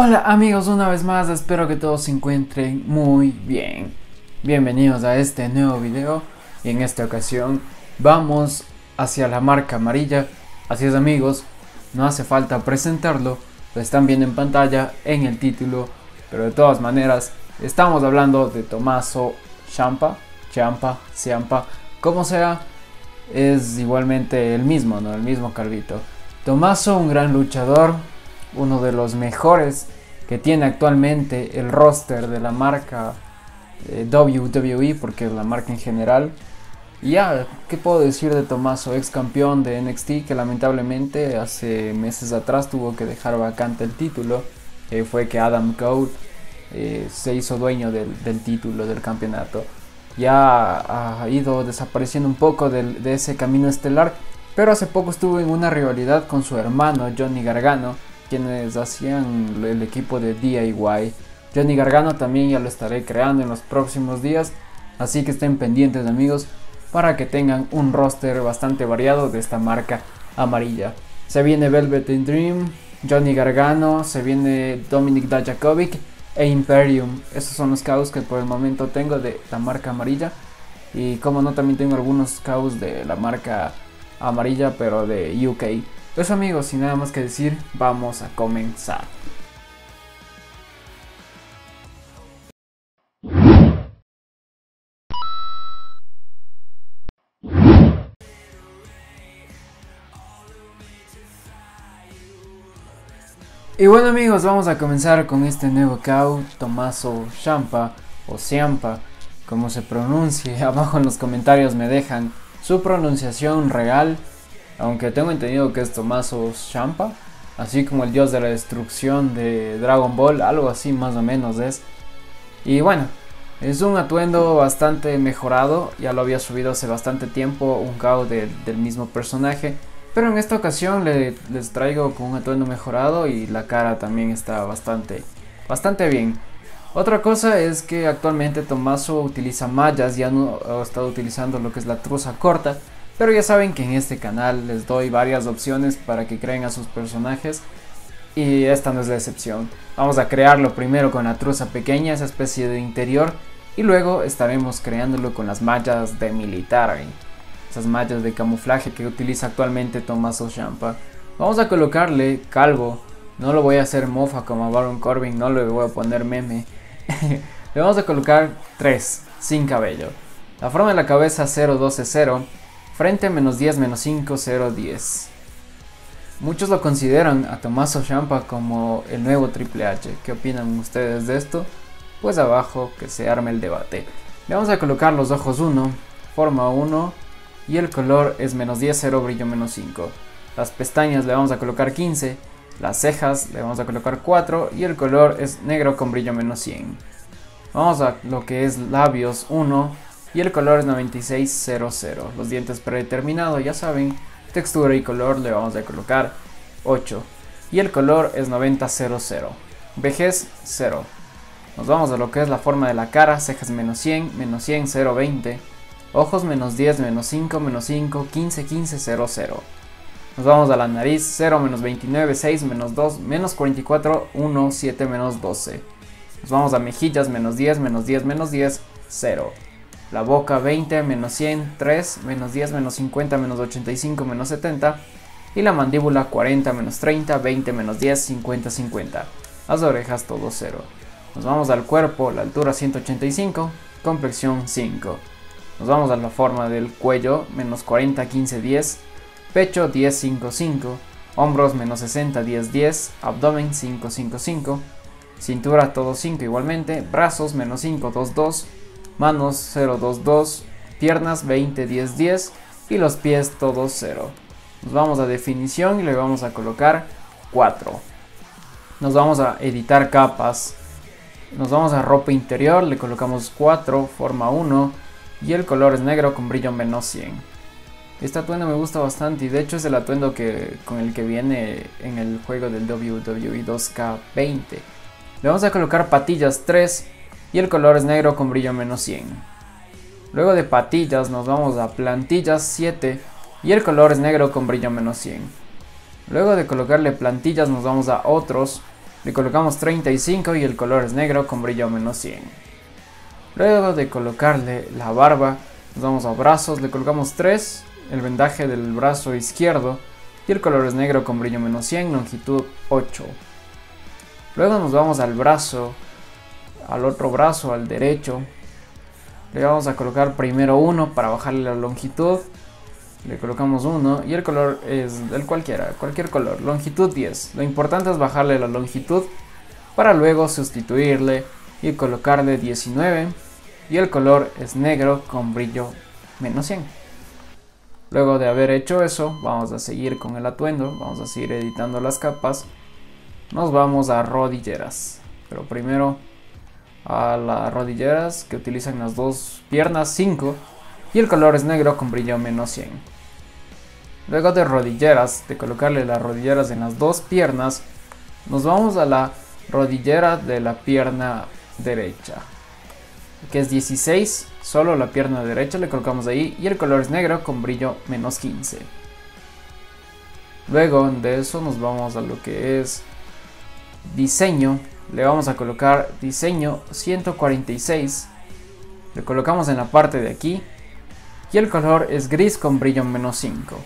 Hola amigos, una vez más, espero que todos se encuentren muy bien. Bienvenidos a este nuevo video y en esta ocasión vamos hacia la marca amarilla. Así es amigos, no hace falta presentarlo, lo están viendo en pantalla en el título, pero de todas maneras estamos hablando de Tomaso Champa, Champa, Ciampa, como sea, es igualmente el mismo, ¿no? El mismo Calvito. Tomaso, un gran luchador, uno de los mejores que tiene actualmente el roster de la marca eh, WWE, porque es la marca en general. Y ya, ¿qué puedo decir de Tomaso, ex campeón de NXT, que lamentablemente hace meses atrás tuvo que dejar vacante el título? fue que Adam Cole eh, se hizo dueño del, título del campeonato. Ya ha ido desapareciendo un poco de ese camino estelar, pero hace poco estuvo en una rivalidad con su hermano Johnny Gargano quienes hacían el equipo de DIY. Johnny Gargano también ya lo estaré creando en los próximos días, así que estén pendientes amigos para que tengan un roster bastante variado de esta marca amarilla. Se viene Velvet Dream, Johnny Gargano, se viene Dominic Dajakovic e Imperium. Esos son los caos que por el momento tengo de la marca amarilla. Y como no, también tengo algunos caos de la marca amarilla, pero de UK. Pues amigos, sin nada más que decir, vamos a comenzar. Y bueno amigos, vamos a comenzar con este nuevo cow, Tomaso Champa o Ciampa, como se pronuncie, abajo en los comentarios me dejan su pronunciación real aunque tengo entendido que es Tomaso Champa, así como el dios de la destrucción de Dragon Ball, algo así más o menos es. Y bueno, es un atuendo bastante mejorado, ya lo había subido hace bastante tiempo, un KO del mismo personaje, pero en esta ocasión les traigo con un atuendo mejorado y la cara también está bastante, bastante bien. Otra cosa es que actualmente Tomaso utiliza mallas, ya no ha estado utilizando lo que es la truza corta, pero ya saben que en este canal les doy varias opciones para que creen a sus personajes. Y esta no es la excepción. Vamos a crearlo primero con la truza pequeña, esa especie de interior. Y luego estaremos creándolo con las mallas de militar. Esas mallas de camuflaje que utiliza actualmente Tommaso Champa. Vamos a colocarle calvo. No lo voy a hacer mofa como a Baron Corbin, no le voy a poner meme. le vamos a colocar 3, sin cabello. La forma de la cabeza 012-0 Frente menos 10 menos 5 0 10. Muchos lo consideran a Tommaso Champa como el nuevo Triple H. ¿Qué opinan ustedes de esto? Pues abajo que se arme el debate. Le vamos a colocar los ojos 1, forma 1 y el color es menos 10 0 brillo menos 5. Las pestañas le vamos a colocar 15, las cejas le vamos a colocar 4 y el color es negro con brillo menos 100. Vamos a lo que es labios 1, y el color es 9600. Los dientes predeterminados, ya saben, textura y color le vamos a colocar 8 y el color es 9000. Vejez 0. Nos vamos a lo que es la forma de la cara, cejas menos 100, menos 100, 0, 20. Ojos menos 10, menos 5, menos 5, 15, 15, 0, 0. Nos vamos a la nariz, 0, menos 29, 6, menos 2, menos 44, 1, 7, menos 12. Nos vamos a mejillas, menos 10, menos 10, menos 10, 0. La boca 20 menos 100, 3, menos 10, menos 50, menos 85, menos 70. Y la mandíbula 40 menos 30, 20 menos 10, 50, 50. Las orejas todo 0. Nos vamos al cuerpo, la altura 185, complexión 5. Nos vamos a la forma del cuello, menos 40, 15, 10. Pecho 10, 5, 5. Hombros menos 60, 10, 10. Abdomen 5, 5, 5. Cintura todo 5 igualmente. Brazos menos 5, 2, 2 manos 0, 2, 2, piernas 20, 10, 10 y los pies todos 0. Nos vamos a definición y le vamos a colocar 4. Nos vamos a editar capas. Nos vamos a ropa interior, le colocamos 4, forma 1 y el color es negro con brillo menos 100. Este atuendo me gusta bastante y de hecho es el atuendo que, con el que viene en el juego del WWE 2K20. Le vamos a colocar patillas 3 y el color es negro con brillo menos 100. Luego de patillas nos vamos a plantillas 7 y el color es negro con brillo menos 100. Luego de colocarle plantillas nos vamos a otros, le colocamos 35 y el color es negro con brillo menos 100. Luego de colocarle la barba, nos vamos a brazos, le colocamos 3, el vendaje del brazo izquierdo y el color es negro con brillo menos 100, longitud 8. Luego nos vamos al brazo, al otro brazo, al derecho. Le vamos a colocar primero uno para bajarle la longitud. Le colocamos uno y el color es el cualquiera, cualquier color, longitud 10. Lo importante es bajarle la longitud para luego sustituirle y colocarle 19 y el color es negro con brillo menos 100. Luego de haber hecho eso, vamos a seguir con el atuendo, vamos a seguir editando las capas. Nos vamos a rodilleras, pero primero a las rodilleras que utilizan las dos piernas 5 y el color es negro con brillo menos 100. Luego de rodilleras, de colocarle las rodilleras en las dos piernas, nos vamos a la rodillera de la pierna derecha, que es 16, solo la pierna derecha le colocamos ahí y el color es negro con brillo menos 15. Luego de eso nos vamos a lo que es diseño, le vamos a colocar diseño 146, le colocamos en la parte de aquí. Y el color es gris con brillo menos 5.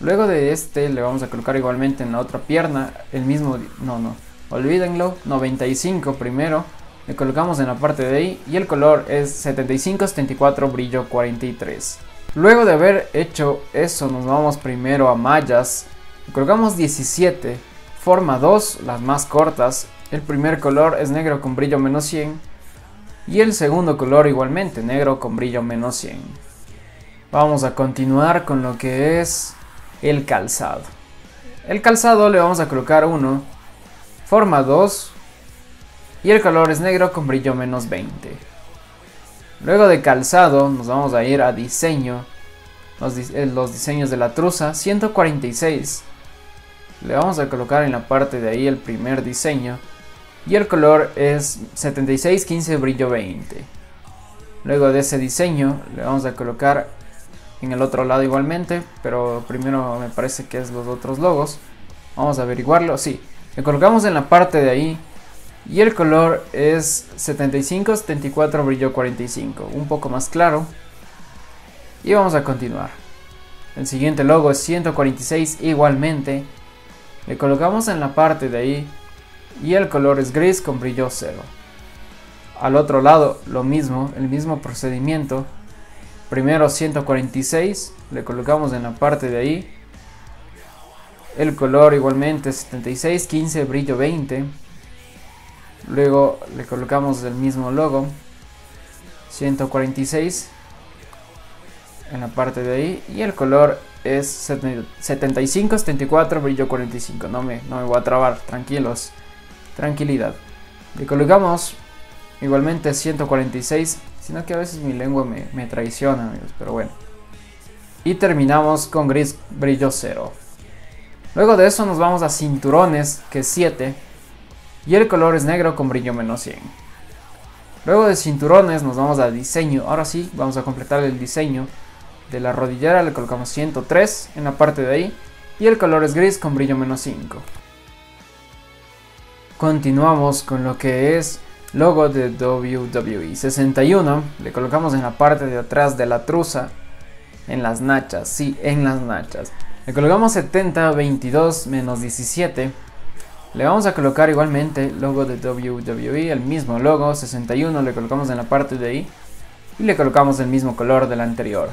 Luego de este le vamos a colocar igualmente en la otra pierna el mismo, no, no, olvídenlo, 95 primero, le colocamos en la parte de ahí y el color es 7574 brillo 43. Luego de haber hecho eso nos vamos primero a mallas, le colocamos 17, forma 2, las más cortas, el primer color es negro con brillo menos 100 y el segundo color igualmente negro con brillo menos 100. Vamos a continuar con lo que es el calzado. El calzado le vamos a colocar uno, forma 2 y el color es negro con brillo menos 20. Luego de calzado nos vamos a ir a diseño, los, eh, los diseños de la truza 146. Le vamos a colocar en la parte de ahí el primer diseño y el color es 7615 brillo 20. Luego de ese diseño le vamos a colocar en el otro lado igualmente, pero primero me parece que es los otros logos. Vamos a averiguarlo, sí. Le colocamos en la parte de ahí y el color es 75 74 brillo 45, un poco más claro. Y vamos a continuar. El siguiente logo es 146 igualmente. Le colocamos en la parte de ahí y el color es gris con brillo cero. Al otro lado lo mismo, el mismo procedimiento. Primero 146, le colocamos en la parte de ahí. El color igualmente 76, 15, brillo 20. Luego le colocamos el mismo logo. 146 en la parte de ahí. Y el color es 75, 74, brillo 45. No me, no me voy a trabar, tranquilos tranquilidad. Le colocamos igualmente 146, sino que a veces mi lengua me, traiciona, amigos, pero bueno. Y terminamos con gris brillo 0. Luego de eso nos vamos a cinturones, que es 7. Y el color es negro con brillo menos 100. Luego de cinturones nos vamos a diseño. Ahora sí, vamos a completar el diseño de la rodillera. Le colocamos 103 en la parte de ahí. Y el color es gris con brillo menos 5. Continuamos con lo que es logo de WWE 61. Le colocamos en la parte de atrás de la truza. En las nachas, sí, en las nachas. Le colocamos 70, 22, menos 17. Le vamos a colocar igualmente logo de WWE, el mismo logo, 61, le colocamos en la parte de ahí. Y le colocamos el mismo color del anterior.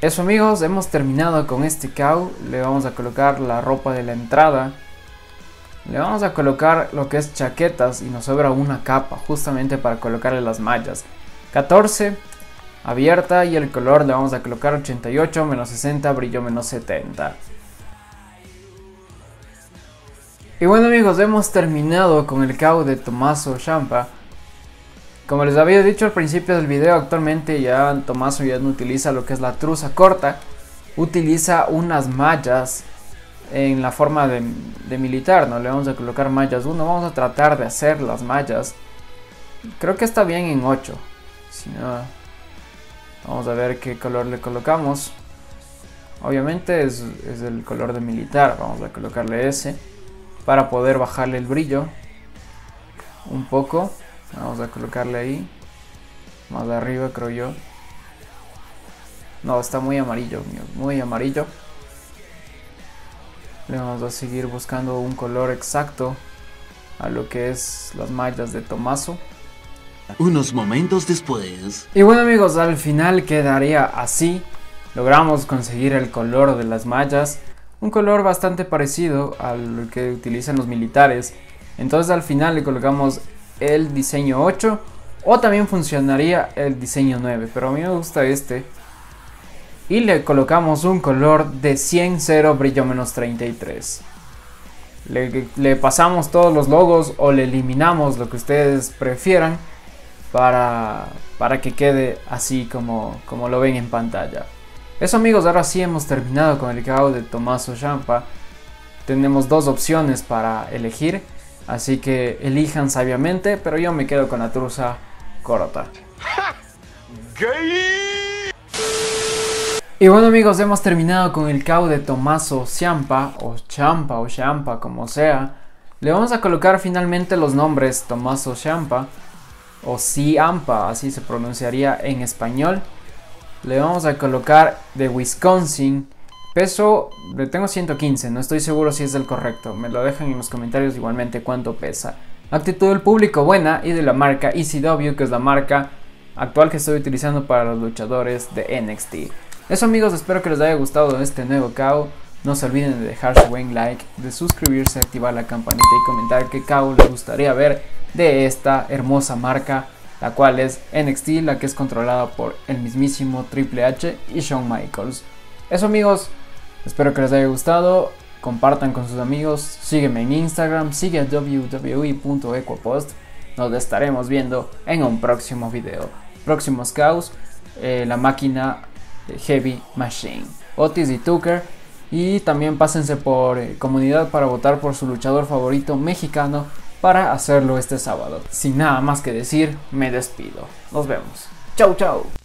Eso amigos, hemos terminado con este cow. Le vamos a colocar la ropa de la entrada le vamos a colocar lo que es chaquetas y nos sobra una capa justamente para colocarle las mallas. 14 abierta y el color le vamos a colocar 88 menos 60 brillo menos 70. Y bueno amigos, hemos terminado con el cabo de Tomaso Champa. Como les había dicho al principio del video, actualmente ya Tomaso ya no utiliza lo que es la truza corta. Utiliza unas mallas en la forma de, militar, ¿no? Le vamos a colocar mallas 1, vamos a tratar de hacer las mallas. Creo que está bien en 8. Si no, vamos a ver qué color le colocamos. Obviamente es, es, el color de militar, vamos a colocarle ese. para poder bajarle el brillo un poco. Vamos a colocarle ahí. Más arriba creo yo. No, está muy amarillo, muy amarillo. Le vamos a seguir buscando un color exacto a lo que es las mallas de Tomaso. Unos momentos después. Y bueno amigos, al final quedaría así. Logramos conseguir el color de las mallas. Un color bastante parecido al que utilizan los militares. Entonces al final le colocamos el diseño 8 o también funcionaría el diseño 9, pero a mí me gusta este. Y le colocamos un color de 100 0 brillo menos 33. Le, le, pasamos todos los logos o le eliminamos lo que ustedes prefieran para, para que quede así como, como lo ven en pantalla. Eso amigos, ahora sí hemos terminado con el cabo de Tomaso Champa. Tenemos dos opciones para elegir, así que elijan sabiamente, pero yo me quedo con la truza corta. Y bueno amigos, hemos terminado con el cabo de Tomaso Ciampa, o Champa, o Champa, como sea. Le vamos a colocar finalmente los nombres Tomaso Champa, o Ciampa, así se pronunciaría en español. Le vamos a colocar de Wisconsin. Peso, le tengo 115, no estoy seguro si es el correcto. Me lo dejan en los comentarios igualmente cuánto pesa. Actitud del público buena y de la marca ECW, que es la marca actual que estoy utilizando para los luchadores de NXT. Eso amigos, espero que les haya gustado este nuevo KO. No se olviden de dejar su buen like, de suscribirse, activar la campanita y comentar qué KO les gustaría ver de esta hermosa marca, la cual es NXT, la que es controlada por el mismísimo Triple H y Shawn Michaels. Eso amigos, espero que les haya gustado compartan con sus amigos, sígueme en Instagram, sigue a www.equapost, nos estaremos viendo en un próximo video. Próximos caos, eh, la máquina Heavy Machine, Otis y Tucker, y también pásense por eh, comunidad para votar por su luchador favorito mexicano para hacerlo este sábado. Sin nada más que decir, me despido. Nos vemos. Chau chau.